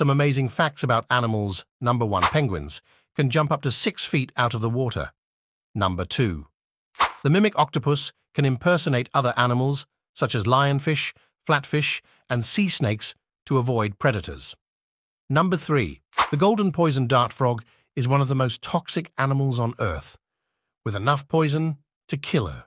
Some amazing facts about animals. Number 1. Penguins can jump up to 6 feet out of the water. Number 2. The mimic octopus can impersonate other animals, such as lionfish, flatfish, and sea snakes, to avoid predators. Number 3. The golden poison dart frog is one of the most toxic animals on Earth, with enough poison to kill her.